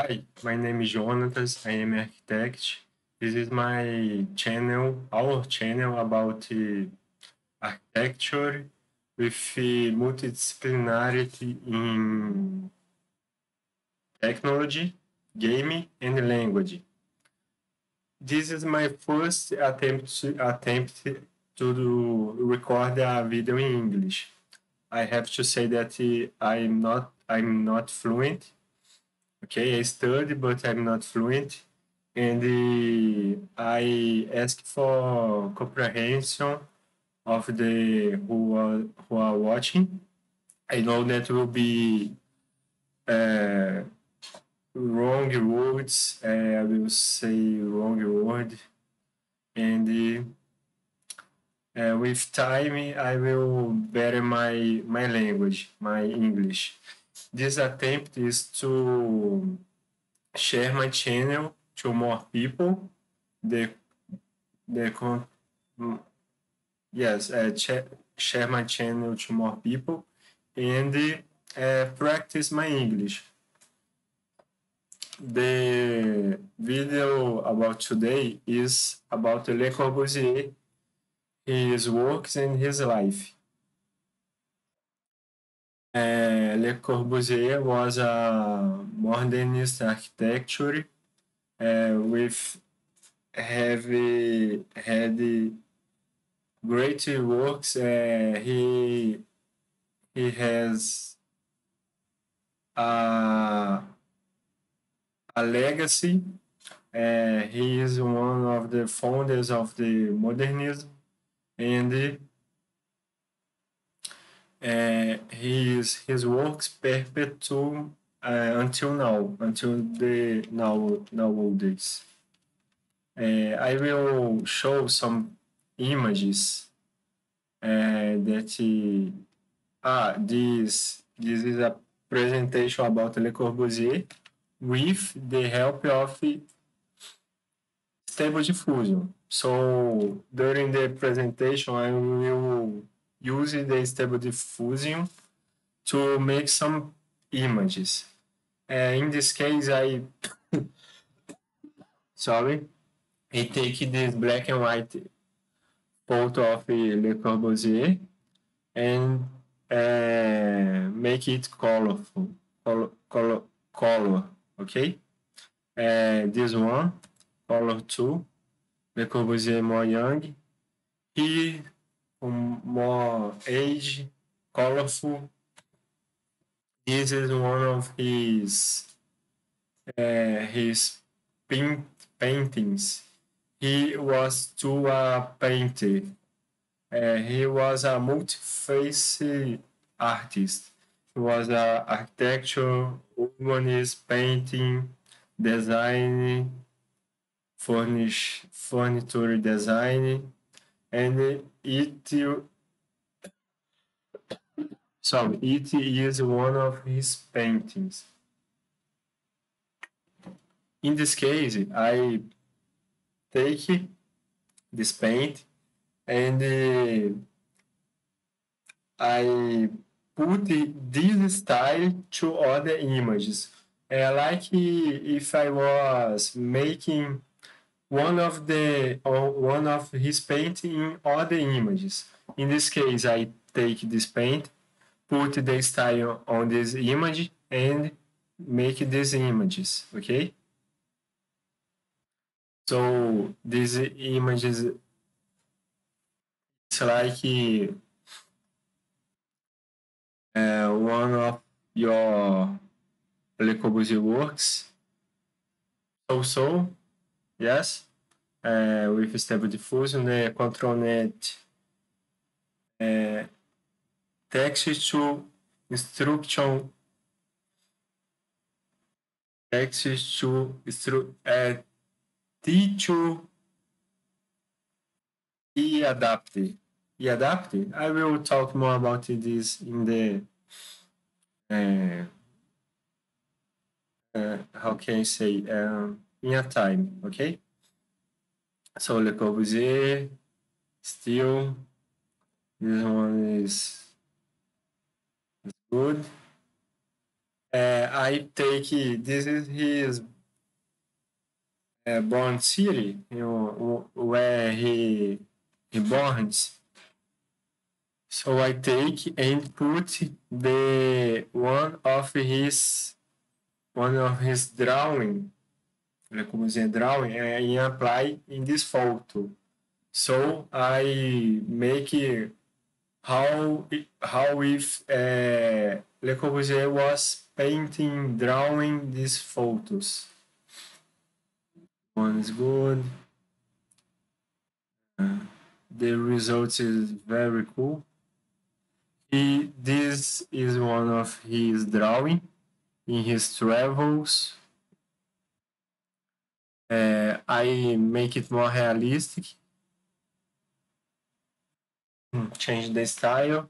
Hi, my name is Jonatas. I am architect. This is my channel, our channel about uh, architecture with uh, multidisciplinarity in technology, gaming, and language. This is my first attempt attempt to record a video in English. I have to say that uh, I'm not I'm not fluent. Okay, I study, but I'm not fluent, and uh, I ask for comprehension of the who are who are watching. I know that will be uh, wrong words. Uh, I will say wrong word, and uh, with time I will better my my language, my English. This attempt is to share my channel to more people. The the con yes, uh, share my channel to more people and uh, practice my English. The video about today is about Le Corbusier, his works and his life. Uh, Le Corbusier was a modernist architecture uh, with heavy, had great works. Uh, he he has a a legacy. He is one of the founders of the modernism, and uh, his his works perpetuate uh, until now, until the now nowadays. Uh, I will show some images uh, that ah this this is a presentation about Le Corbusier with the help of Stable Diffusion. So during the presentation, I will use the Stable Diffusion to make some images. Uh, in this case, I sorry, I take this black and white photo of Le Corbusier and uh, make it colorful, color, color, color okay? Uh, this one, color two, Le Corbusier young. He more age, colorful. This is one of his uh, his paint, paintings. He was too a painter. Uh, he was a multi-face artist. He was a architecture, urbanist, painting, design, furnish, furniture design, and it so it is one of his paintings. In this case, I take this paint and uh, I put this style to other images. Uh, like if I was making one of the or one of his painting in other images. In this case, I take this paint, put the style on this image, and make these images. Okay. So these images, it's like uh, one of your Le Corbusier works. So so yes, uh, with Stable Diffusion, the control net uh, text to instruction. Text to instru uh, to e adapt e adapt I will talk more about this in the uh, uh, how can I say um, in a time, okay? So Le Corbusier, still, this one is, is good. uh, I take this is his uh, born city, you know, where he he borns. So I take and put the one of his one of his drawing, como drawing, and apply in this photo. So I make how how if uh, Le Corbusier was painting, drawing these photos. One is good. Uh, the result is very cool. He, this is one of his drawing in his travels. Uh, I make it more realistic change the style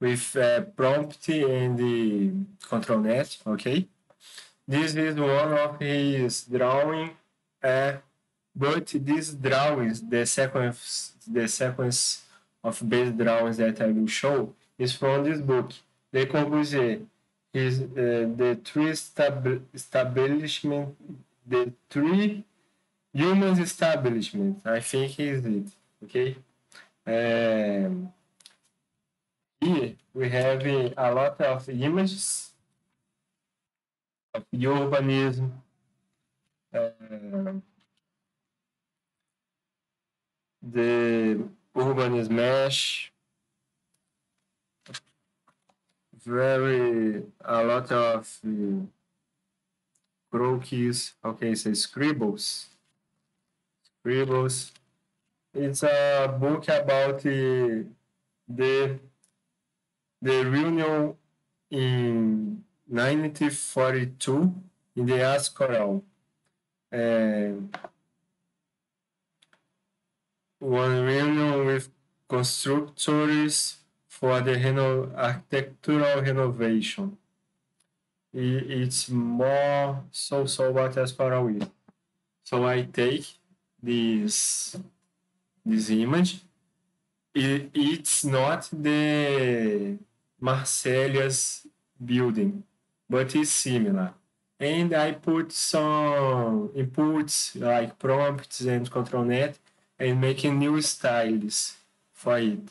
with uh, prompt and the control net, okay? This is one of his drawing, uh, but this drawings, the sequence, the sequence of base drawings that I will show is from this book. Le Corbusier is uh, the three stab establishment, the three human establishment. I think is it, okay? Um, here we have a lot of images of urbanism, uh, the urbanism mesh, very a lot of uh, croquis, okay, so scribbles, scribbles, it's a book about the the, the reunion in 1942 in the ASCORAL. And one reunion with constructors for the reno architectural renovation. It's more so-so what as far away. So I take this this image. It, it's not the Marselia's building, but it's similar. And I put some inputs like prompts and control net and making new styles for it.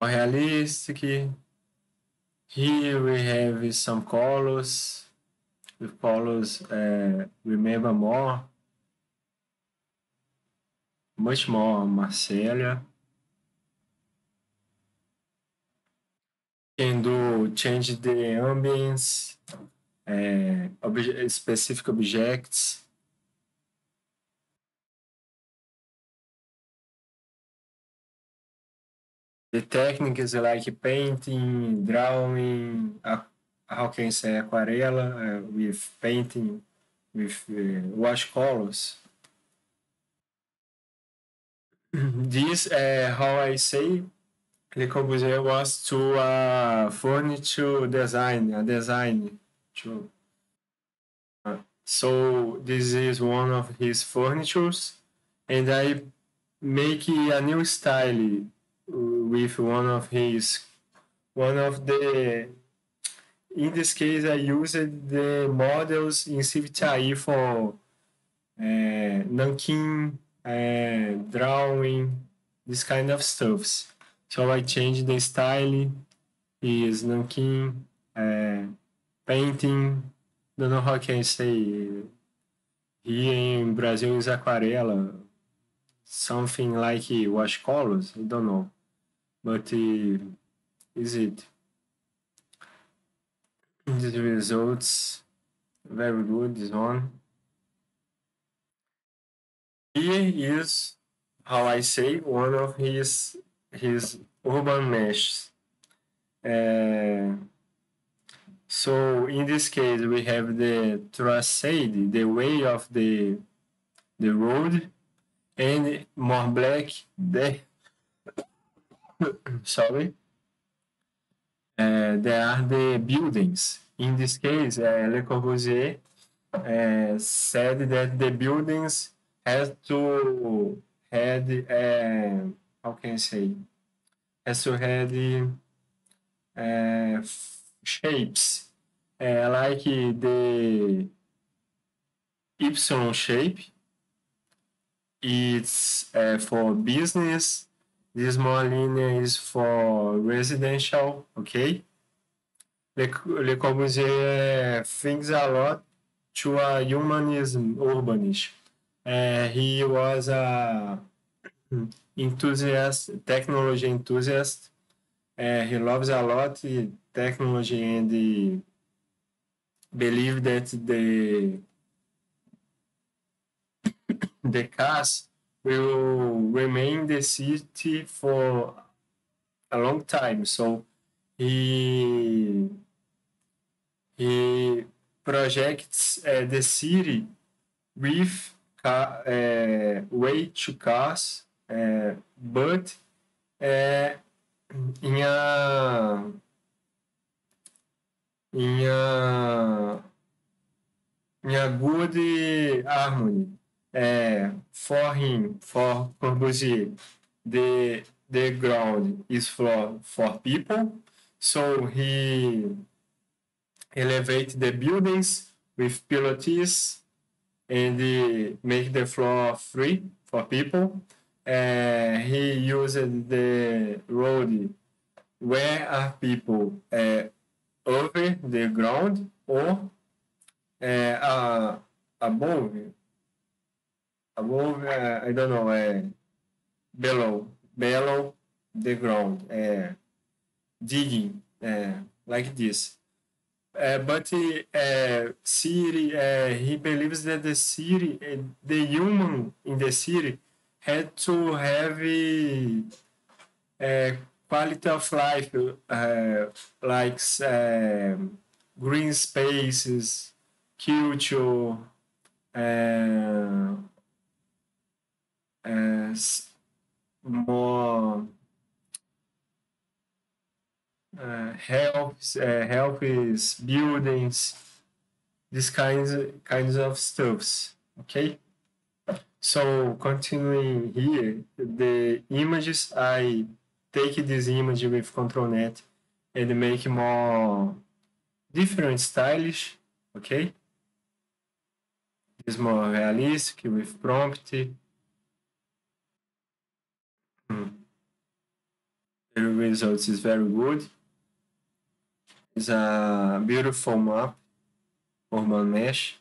Realistic. Here we have some colors with Paulus uh, remember more, much more Marcella. Can do change the ambience, uh, obje specific objects. The techniques like painting, drawing, how can I say aquarela uh, with painting with uh, wash colors. this, uh, how I say, Le Corbusier was to uh, furniture design, a design. Uh, so this is one of his furnitures, and I make a new style with one of his, one of the in this case, I used the models in CivitAI for uh, Nankin, uh, drawing, this kind of stuffs. So I changed the style, is Nankin, uh, painting, don't know how can I say, here in Brazil is aquarela, something like wash colors, I don't know, but uh, is it? the results very good this one here is how i say one of his his urban meshes uh, so in this case we have the tracade the way of the the road and more black the sorry uh, there are the buildings. In this case, uh, Le Corbusier uh, said that the buildings had to had uh, how can I say has to have uh, shapes uh, like the Y shape. It's uh, for business. This small linear is for residential, okay? Le, Le Corbusier thinks a lot to a humanism urbanist. Uh, he was a enthusiast, technology enthusiast. Uh, he loves a lot technology and he believe that the the cars will remain in the city for a long time. So he he projects uh, the city with car, uh, way to cars, uh, but uh, in a in a in a good harmony. For him, for Corbusier, the the ground is for for people. So he elevate the buildings with pilotis and make the floor free for people. Uh, he used the road where are people uh, over the ground or uh, above above uh, I don't know uh, below below the ground uh, digging uh, like this. Uh, but city, uh, he believes that the city, the human in the city, had to have a, quality of life, like green spaces, culture, uh, more uh, health, uh, health buildings, these kinds kinds of stuffs. Okay. So continuing here, the images I take this image with control net and make more different stylish. Okay. It's more realistic with prompt. The results is very good is a beautiful map, urban mesh.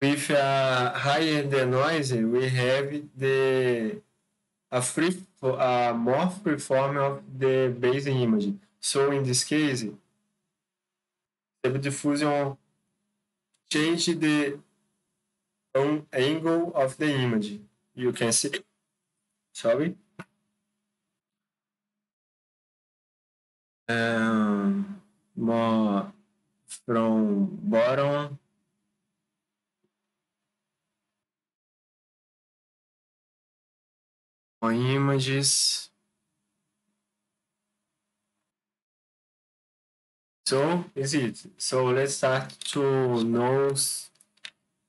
With a higher denoise, we have the a free a more free form of the base image. So in this case, Stable Diffusion change the angle of the image. You can see, sorry. um, more from bottom more images so is it so let's start to know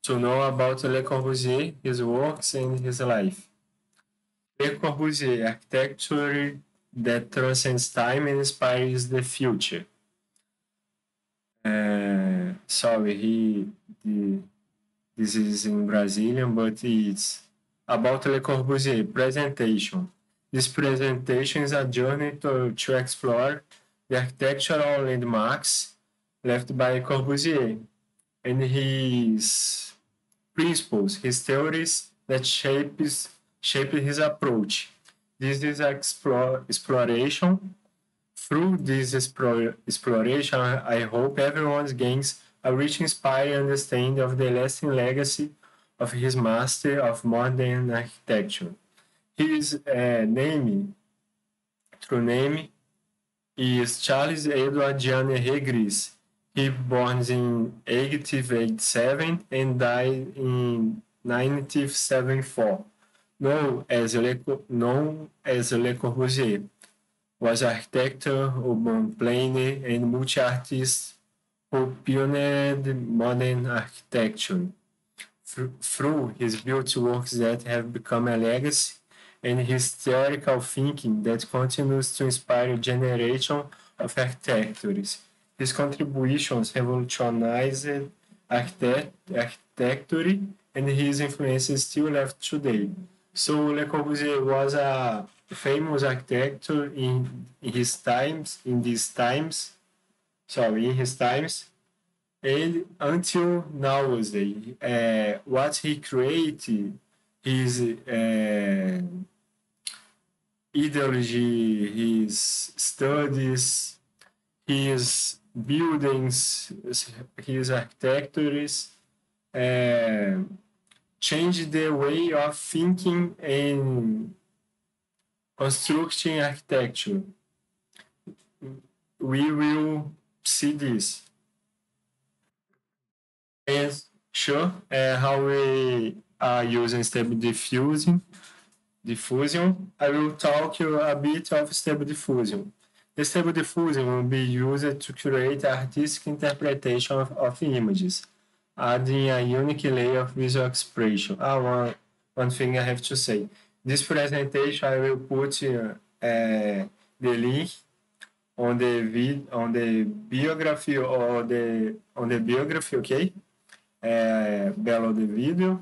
to know about Le Corbusier, his works and his life. Le Corbusier, architecture that transcends time and inspires the future. Uh, sorry, he the, this is in Brazilian, but it's about Le Corbusier presentation. This presentation is a journey to, to explore the architectural landmarks left by Corbusier and his principles, his theories that shapes shape his approach this is explore, exploration. Through this explore, exploration, I hope everyone gains a rich, inspiring understanding of the lasting legacy of his master of modern architecture. His uh, name, true name, is Charles Edward Jeanneret-Gris. He was born in 1887 and died in 1974 known as Le, known as Le Corbusier, was architect, urban planner, and multi-artist who pioneered modern architecture. Through his built works that have become a legacy and his theoretical thinking that continues to inspire a generation of architects. His contributions revolutionized architecture and his influence is still left today. So Le Corbusier was a famous architect in, in his times, in these times, sorry, in his times, and until nowadays, uh, what he created, his uh, ideology, his studies, his buildings, his architectures, uh, changed the way of thinking and constructing architecture. We will see this. And sure, uh, how we are using stable diffusion. Diffusion. I will talk you a bit of stable diffusion. The stable diffusion will be used to create artistic interpretation of, of images, adding a unique layer of visual expression. Ah, one, one thing I have to say. This presentation, I will put uh, the link on the vid on the biography or the on the biography, okay? Uh, below the video,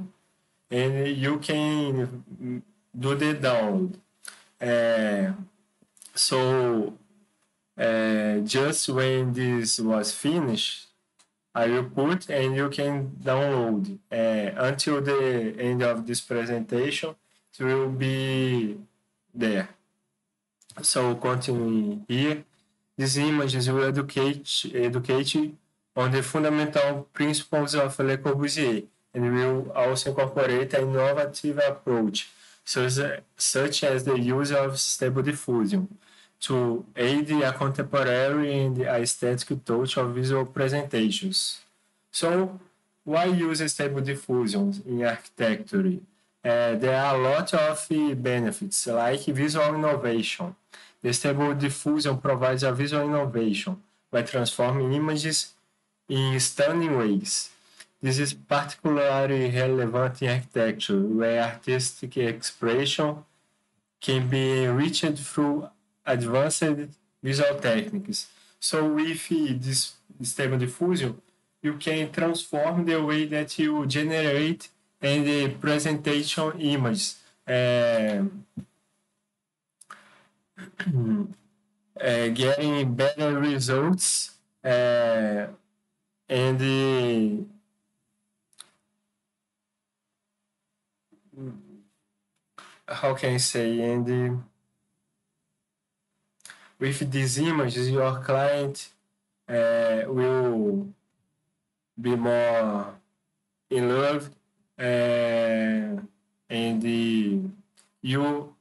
and you can do the download. Uh, so uh, just when this was finished, I will put and you can download. Uh, until the end of this presentation, it will be there. So continuing here, these images will educate, educate on the fundamental principles of Le Corbusier and will also incorporate an innovative approach, such as the use of stable diffusion to aid a contemporary and aesthetic touch of visual presentations. So, why use stable diffusion in architecture? Uh, there are a lot of benefits, like visual innovation. The stable diffusion provides a visual innovation by transforming images in stunning ways. This is particularly relevant in architecture, where artistic expression can be reached through advanced visual techniques. So with this stable diffusion, you can transform the way that you generate and the presentation images. Uh, uh, getting better results uh, and how can I say and with these images, your client uh, will be more in love uh, and the, you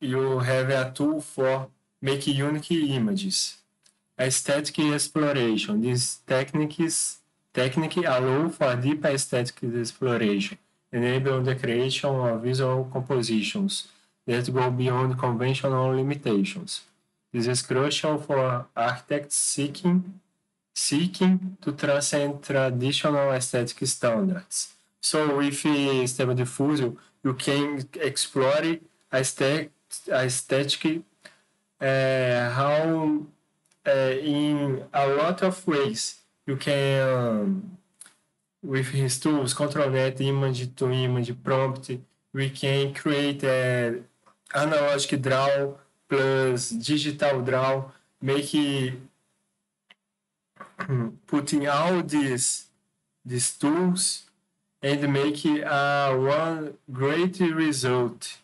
you have a tool for making unique images. Aesthetic exploration. These techniques technique allow for deep aesthetic exploration, enable the creation of visual compositions that go beyond conventional limitations. This is crucial for architects seeking, seeking to transcend traditional aesthetic standards. So with Stable Diffusion, you can explore aesthetic, aesthetic uh, how uh, in a lot of ways you can um, with his tools control net image to image prompt we can create a analogic draw plus digital draw, make putting all these these tools and make uh, one great result.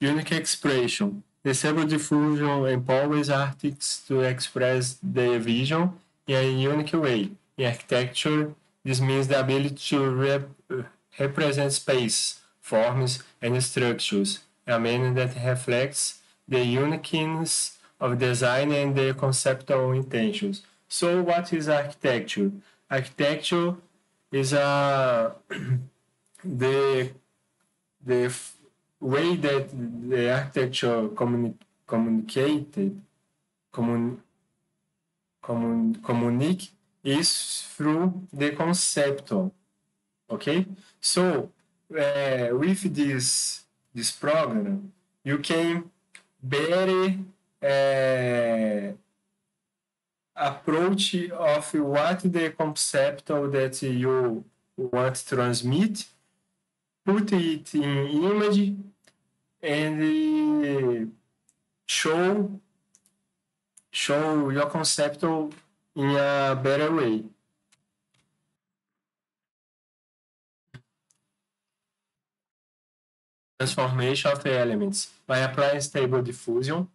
Unique expression. Disable diffusion empowers artists to express their vision in a unique way. In architecture, this means the ability to rep represent space, forms, and structures a manner that reflects the uniqueness of design and the conceptual intentions. So what is architecture? Architecture is a the the way that the architecture communi communicated commun, commun, communique is through the conceptual. Okay, so uh, with this this program, you can better uh, approach of what the concept that you want to transmit, put it in image, and show show your concept in a better way. Transformation of elements. By applying stable diffusion,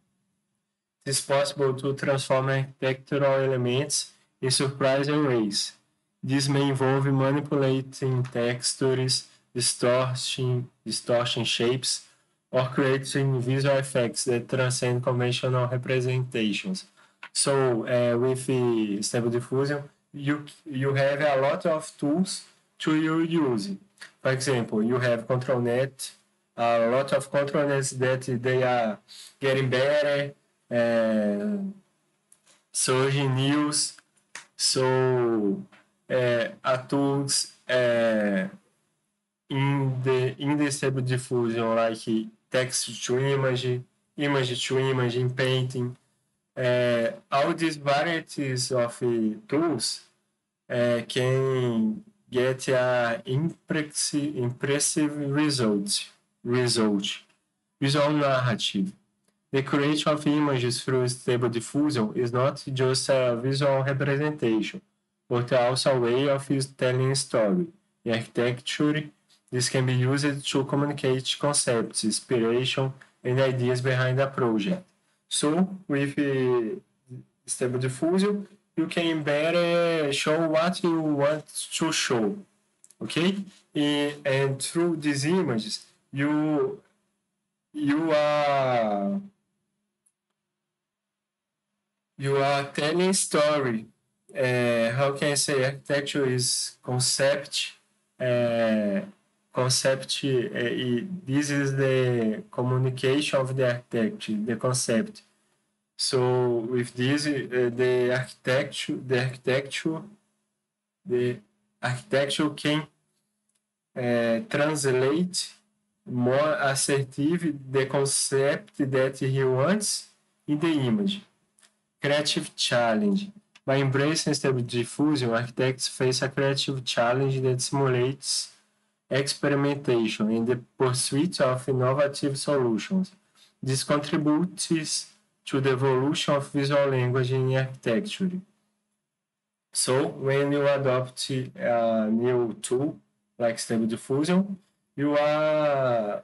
it is possible to transform architectural elements in surprise arrays. This may involve manipulating textures, distorting, distorting shapes, or creating visual effects that transcend conventional representations. So uh, with Stable Diffusion, you, you have a lot of tools to use. For example, you have ControlNet, a lot of control nets that they are getting better, uh, news. So uh, are tools uh, in the in the Stable Diffusion like text to image, image to image in painting. Uh, all these varieties of tools can get uh, impressive, impressive results. Result. Visual narrative. The creation of images through stable diffusion is not just a visual representation, but also a way of telling a story. In architecture, this can be used to communicate concepts, inspiration, and ideas behind a project. So, with uh, Stable Diffusion, you can better show what you want to show. Okay? And, and through these images, you you are you are telling story. Uh, how can I say architecture is concept uh, concept, uh, this is the communication of the architecture, the concept. So with this, the architecture, the architecture, the architecture can translate more assertive the concept that he wants in the image. Creative challenge. By embracing stable diffusion, architects face a creative challenge that simulates experimentation in the pursuit of innovative solutions. This contributes to the evolution of visual language in architecture. So, when you adopt a new tool like Stable Diffusion, you are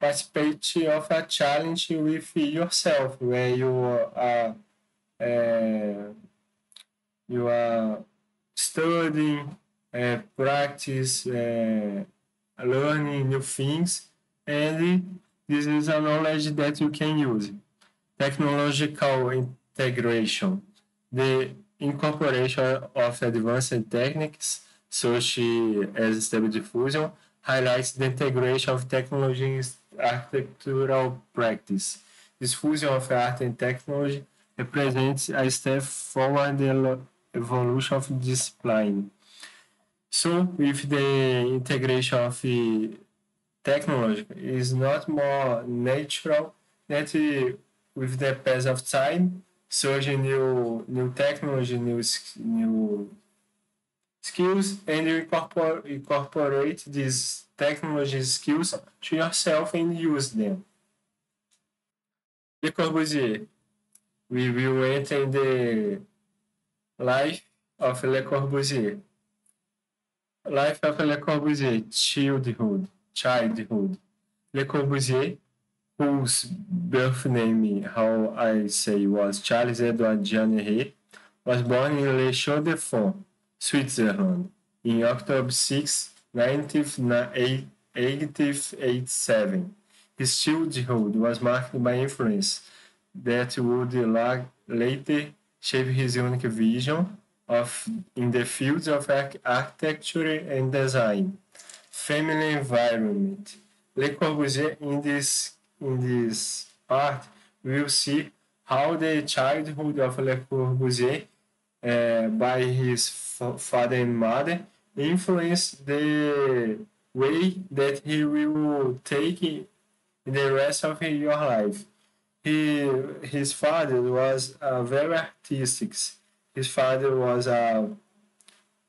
participate of a challenge with yourself where you are uh, you are studying uh, practice, uh, learning new things, and this is a knowledge that you can use. Technological integration, the incorporation of advanced techniques such as stable diffusion highlights the integration of technology in architectural practice. This fusion of art and technology represents a step forward in the evolution of discipline. So, with the integration of the technology, is not more natural that with the pass of time, surging new new technology, new new skills, and incorporate, these technology skills to yourself and use them. Le Corbusier, we will enter in the life of Le Corbusier. Life of Le Corbusier, childhood, childhood. Le Corbusier, whose birth name, how I say, was Charles Edward Jeanneret, was born in Les Chaux-de-Fonds, Switzerland, in October 6, 1887. His childhood was marked by influence that would later shape his unique vision of in the fields of architecture and design. Family environment. Le Corbusier in this in this part will see how the childhood of Le Corbusier uh, by his father and mother influence the way that he will take the rest of your life. He, his father was uh, very artistic. His father was a,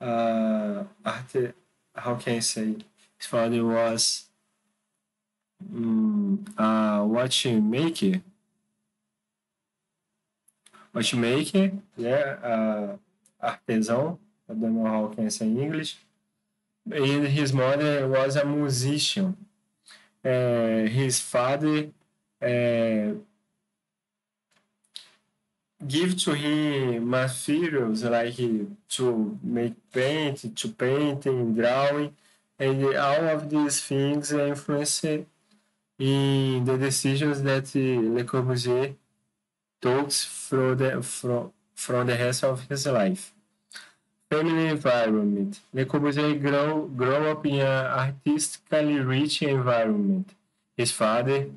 uh, art, how can I say? His father was um, a watchmaker. Watchmaker, yeah, uh, artesão. I don't know how can I say in English. And his mother was a musician. Uh, his father uh, give to him materials like to make paint, to painting, drawing, and all of these things influence in the decisions that Le Corbusier took from the, from, from the rest of his life. Family environment. Le Corbusier grew, grew up in an artistically rich environment. His father,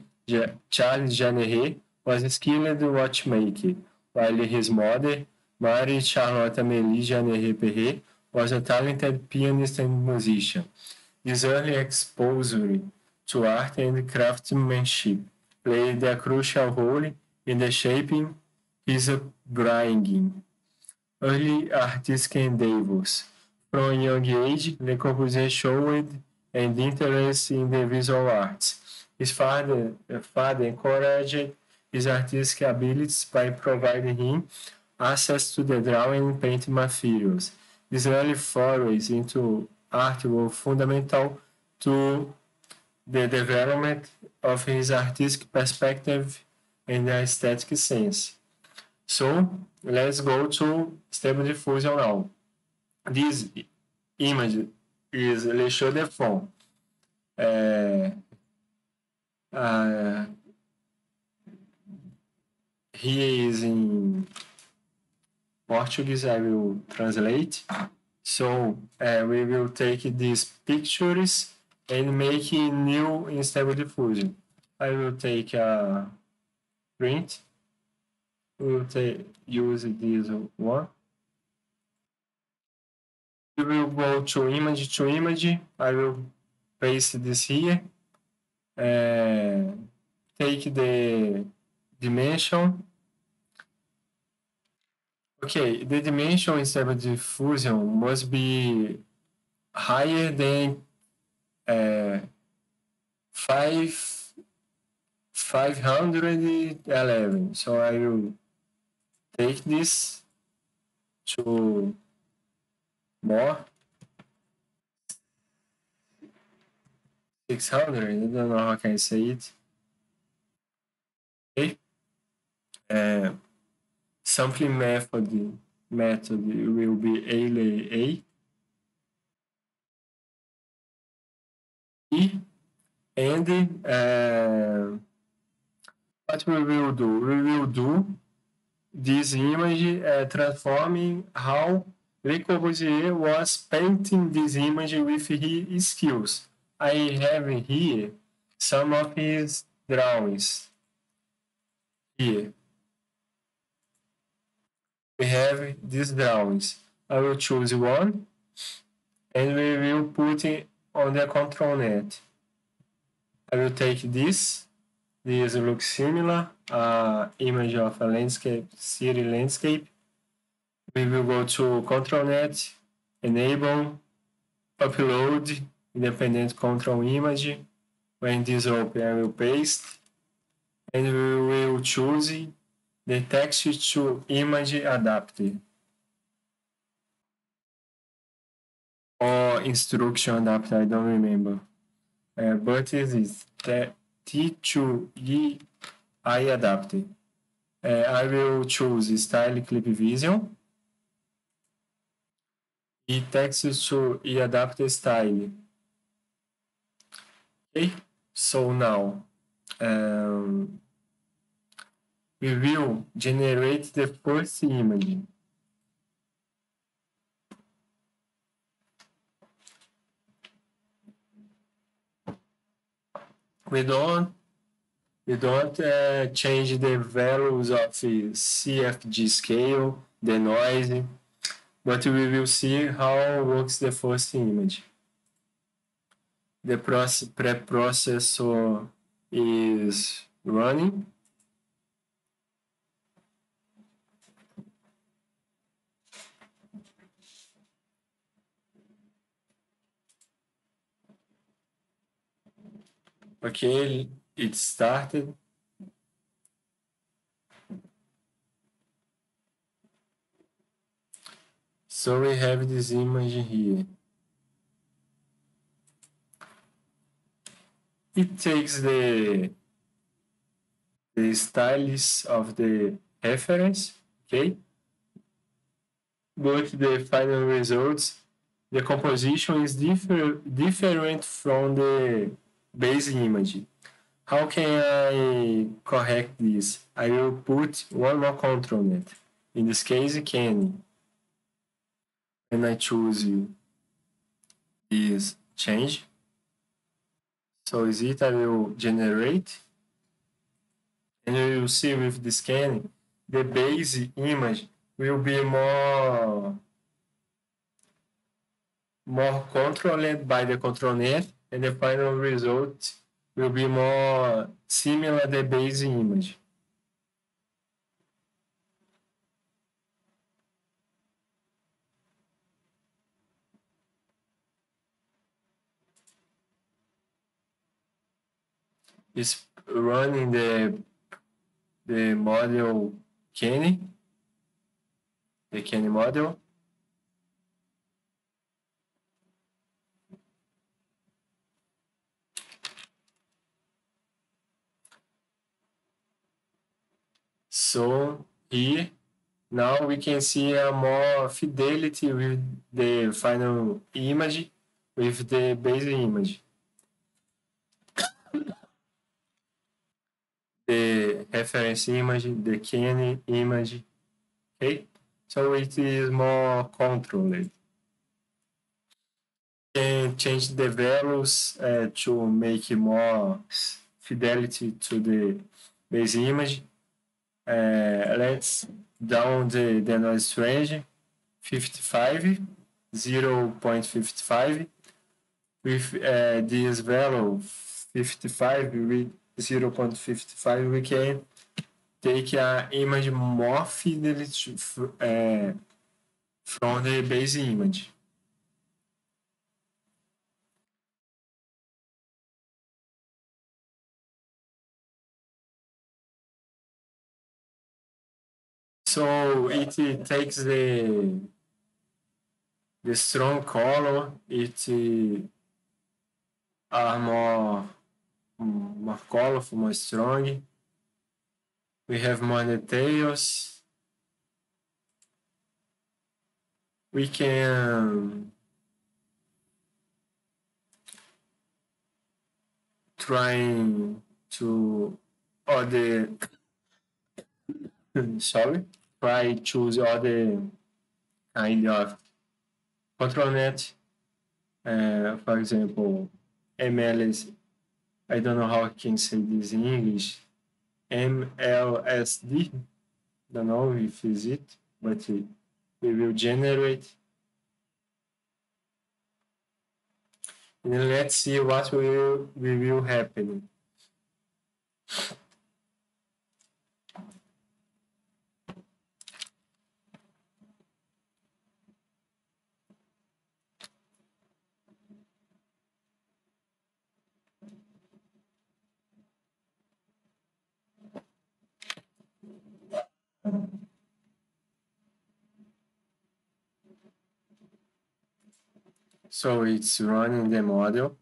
Charles Jeanneret, was a skilled watchmaker, while his mother, Marie Charlotte Amélie Jeanneret Perret, was a talented pianist and musician. This early exposure to art and craftsmanship played a crucial role in the shaping is a grinding. early artistic endeavors. From a young age, Le Corbusier showed an interest in the visual arts. His father, uh, father encouraged his artistic abilities by providing him access to the drawing and painting materials. These early forays into art were fundamental to the development of his artistic perspective and aesthetic sense. So let's go to Stable Diffusion now. This image is Le Show de Fond. Uh, uh, he is in Portuguese, I will translate. So uh, we will take these pictures and make new in Stable Diffusion. I will take a print take, use this one. We will go to image to image. I will paste this here. Uh, take the dimension. Okay, the dimension instead of diffusion must be higher than uh, 5 511 so I will take this to more. 600 I don't know how can say it. Okay. Uh, sampling method method will be A. E and uh, what we will do we will do this image uh, transforming how Le Corbusier was painting this image with his skills. I have here some of his drawings. Here. We have these drawings. I will choose one and we will put it on the control net. I will take this this looks similar, uh, image of a landscape, city landscape. We will go to ControlNet, enable, upload, independent control image. When this open, I will paste, and we will choose the text to image adapter. Or instruction adapter, I don't remember. Uh, but it is that T2E I adapter. Uh, I will choose Style Clip Vision e text to e adapter style. Okay, so now um, we will generate the first image. We don't we don't uh, change the values of CFG scale, the noise, but we will see how works the first image. the process preprocessor is running. Okay, it started. So we have this image here. It takes the the stylus of the reference, okay? But the final results, the composition is differ, different from the base image. How can I correct this? I will put one more control net. In this case, can. And I choose is change. So is it I will generate. And you will see with the scanning, the base image will be more more controlled by the control net and the final result will be more similar to the base image. It's running the the model Canny, the Canny model. So here, now we can see a more fidelity with the final image with the base image. the reference image, the Canny image, okay? So it is more controlled. Can change the values uh, to make more fidelity to the base image uh, let's down the, the noise range. 55 0.55 with uh, this value 55 with 0.55 we can take an image more uh, from the base image So it, it takes the the strong color. It uh, are more more colorful, more strong. We have more details. We can trying to oh, other sorry try choose other kind of control net. Uh, for example, MLS. I don't know how I can say this in English. MLSD. Don't know if is it, but we will generate. And let's see what will, will happen. So it's running the model.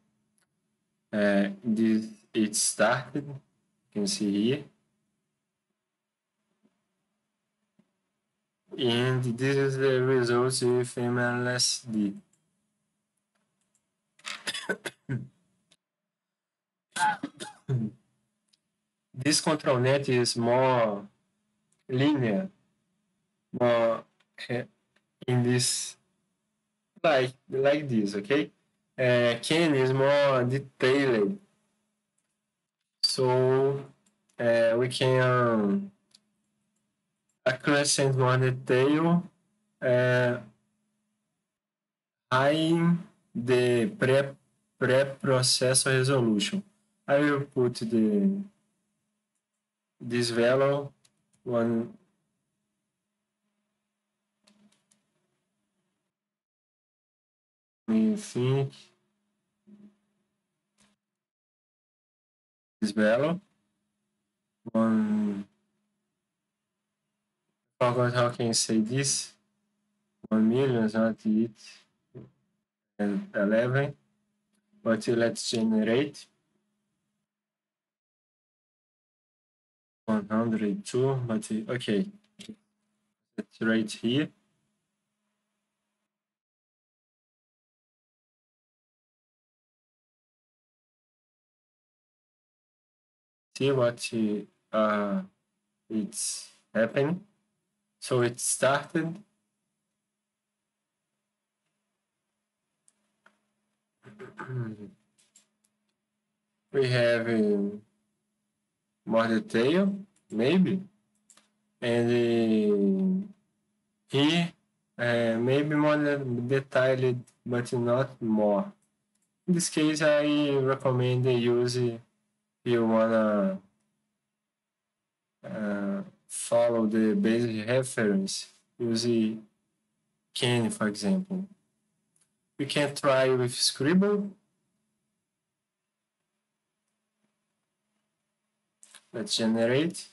Uh, this it started. You can see here. And this is the results with MLSD. this control net is more linear, more in this like like this, okay? Uh, Ken is more detailed, so uh, we can um, accrescent more detail, uh, high the pre pre-processor resolution. I will put the this value one. Me think this value one forgot how can you say this one million is not it. And 11 but let's generate 102 but okay. It's right here. See what uh, it's happening? So it started. We have um, more detail, maybe, and uh, here uh, maybe more detailed, but not more. In this case, I recommend use if you wanna uh, follow the basic reference, use Ken, for example. We can try with Scribble. Let's generate.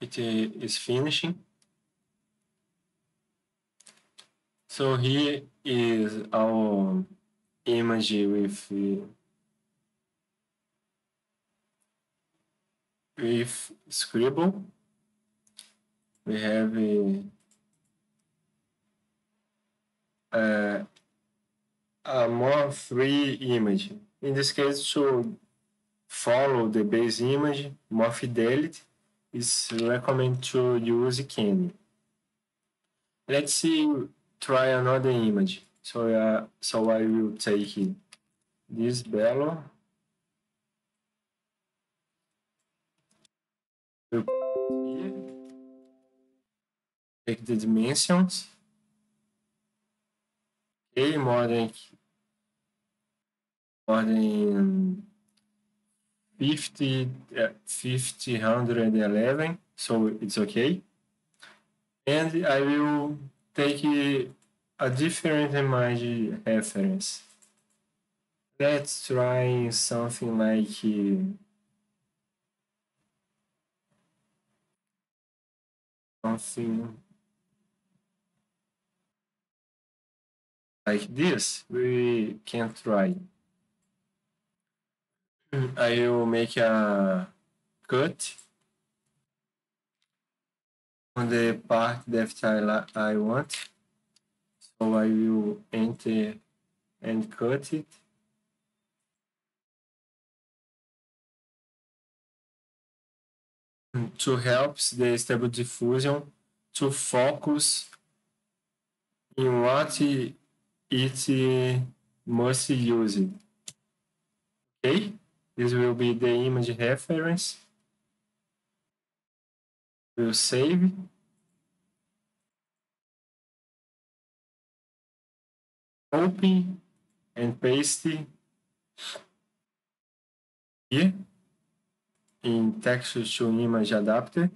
It uh, is finishing. So here is our image with uh, with Scribble. We have a, a a more free image. In this case, to follow the base image, more fidelity, is recommend to use Canny. Let's see, try another image. So, uh, so I will take this bellow. Take the dimensions. Okay, more than more 50, uh, 50, 111, so it's okay. And I will take a different image reference. Let's try something like something like this. We can try. Hmm. I will make a cut on the part that I, I want. So I will enter and cut it. To help the stable diffusion to focus in what it must use. Okay? This will be the image reference. We'll save. Copy and paste here in text to image adapter.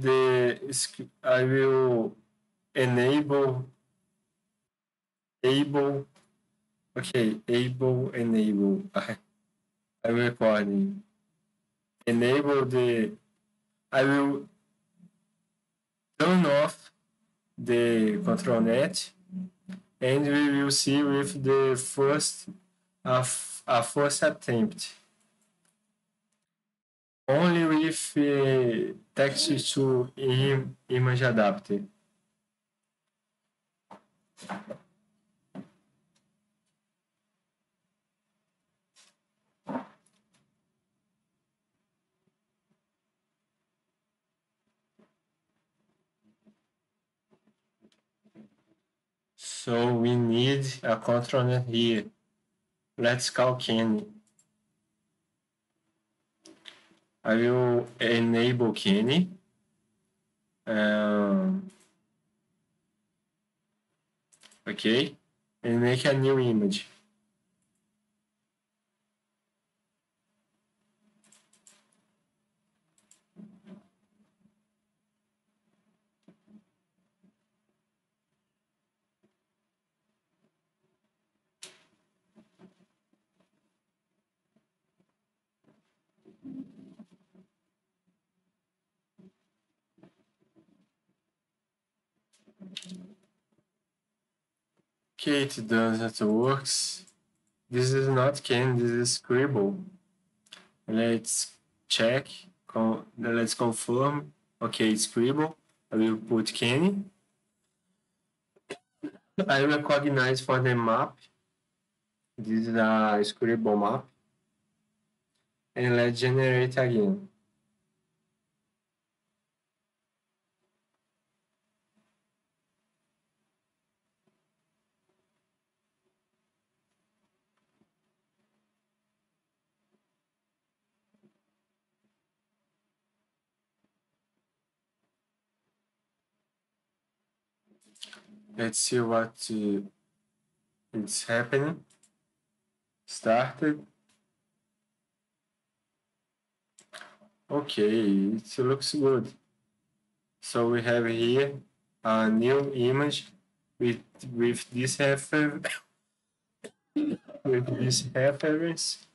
The I will enable able, okay, able, enable. I'm recording. Enable the, I will turn off the control net and we will see with the first a, a first attempt only with uh, text to Im image adapter. So we need a controller here. Let's call Canny. I will enable Canny. Um, okay, and make a new image. Okay, it does it works. This is not Ken, this is Scribble. Let's check, con let's confirm. Okay, Scribble. I will put Canny. I recognize for the map. This is a Scribble map. And let's generate again. Let's see what uh, it's happening. Started. Okay, it looks good. So we have here a new image with with this refer with this reference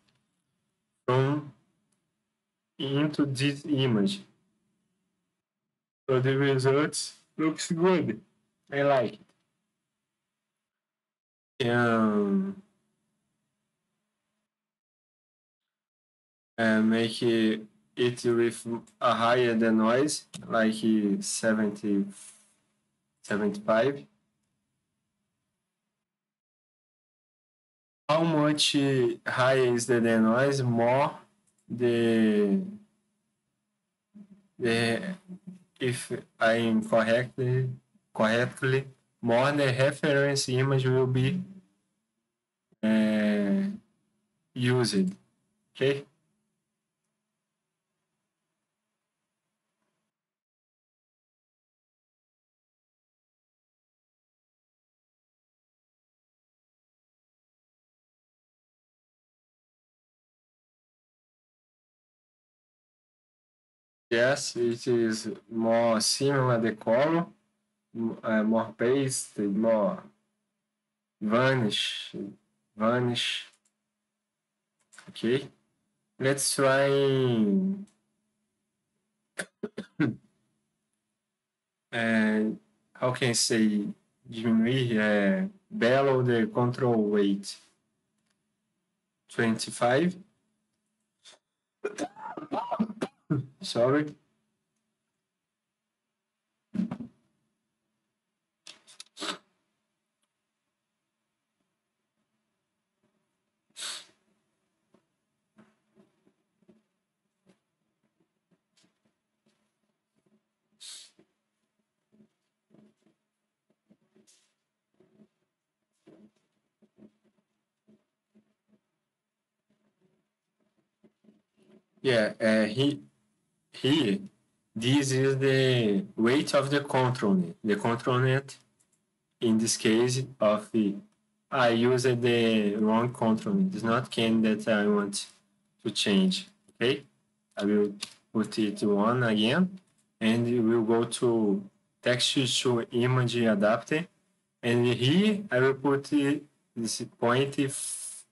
from into this image. So the results looks good. I like and make it, it with a higher than noise, like 70, 75. How much higher is the denoise? More the the if I am correctly correctly, more the reference image will be used. Okay. Yes, it is more similar the color, uh, more paste, more vanish, vanish. Okay, let's try. and how can I say diminuir? Uh, bellow the control weight. 25. Sorry. Yeah, uh, he here, this is the weight of the control net. The control net, in this case, of the, I used the wrong control net. It's not can that I want to change. Okay, I will put it one again, and we will go to text to image adapter, and here I will put this point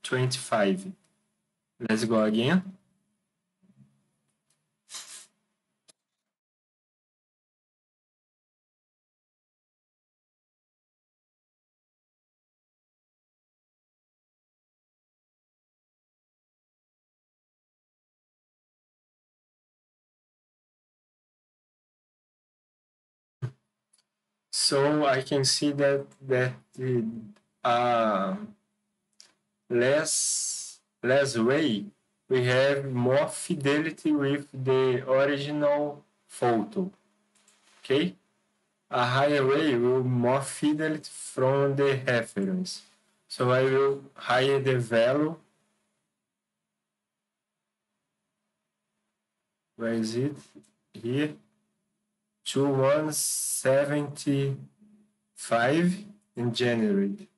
25. Let's go again. So I can see that that uh, less less way we have more fidelity with the original photo. Okay? A higher way will more fidelity from the reference. So I will higher the value. Where is it? Here. To 175 in generate.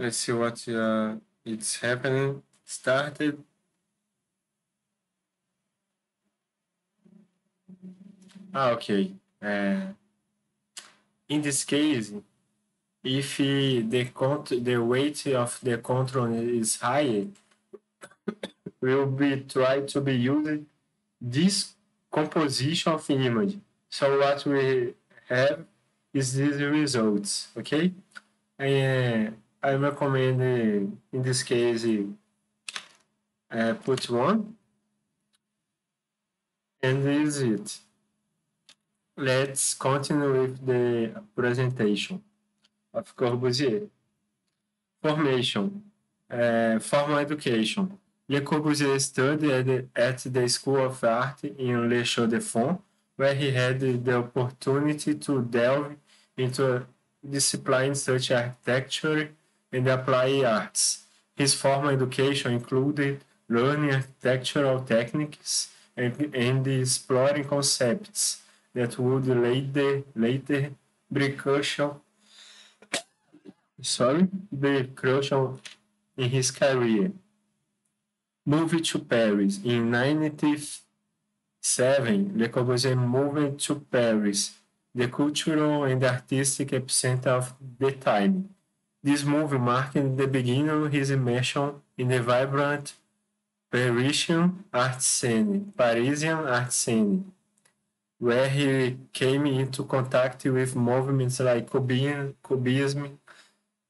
Let's see what uh, it's happening. Started. Ah, okay. Uh, in this case, if the cont- the weight of the control is high, we will be try to be used this composition of image. So what we have is these results, okay? And I recommend in this case uh, put one and this is it. Let's continue with the presentation of Corbusier. Formation, uh, formal education. Le Corbusier studied at the School of Art in Le Chaux-de-Fonds, where he had the opportunity to delve into disciplines such as architecture and applied arts. His formal education included learning architectural techniques and, and exploring concepts that would later, later be crucial, sorry, be crucial in his career. Moved to Paris in 1997, Le Corbusier moved to Paris, the cultural and artistic epicenter of the time. This movie marked the beginning of his immersion in the vibrant Parisian art scene, Parisian art scene, where he came into contact with movements like Cubism,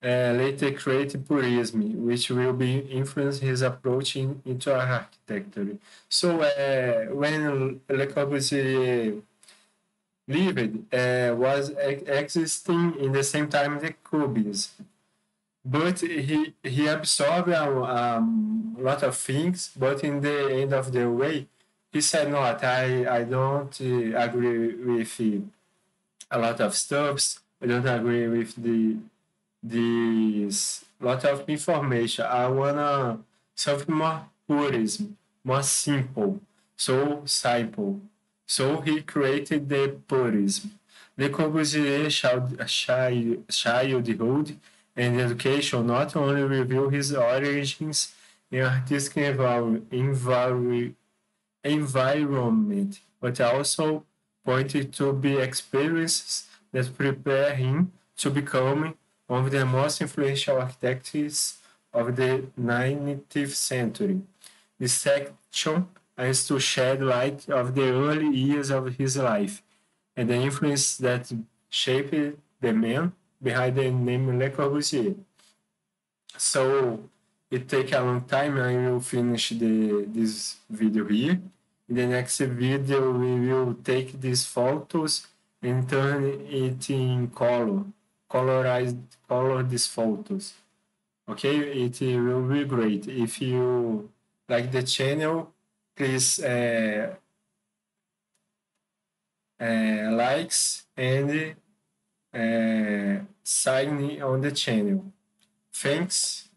uh, later creative purism, which will be influence his approach in, into architecture. So uh, when Le Corbusier lived, uh, was existing in the same time the Cubism. But he he absorbed a um, lot of things, but in the end of the way, he said, "No, I I don't uh, agree with uh, a lot of stuffs. I don't agree with the this lot of information. I wanna something more purism, more simple, so simple. So he created the purism. Le Corbusier childhood and education not only reveal his origins in artistic environment, environment, but also pointed to be experiences that prepare him to become one of the most influential architects of the 19th century. This section aims to shed light of the early years of his life and the influence that shaped the man behind the name Le Corbusier. So it take a long time. I will finish the this video here. In the next video, we will take these photos and turn it in color, colorize, color these photos. Okay, it will be great. If you like the channel, please uh, uh, likes and sign me on the channel. Thanks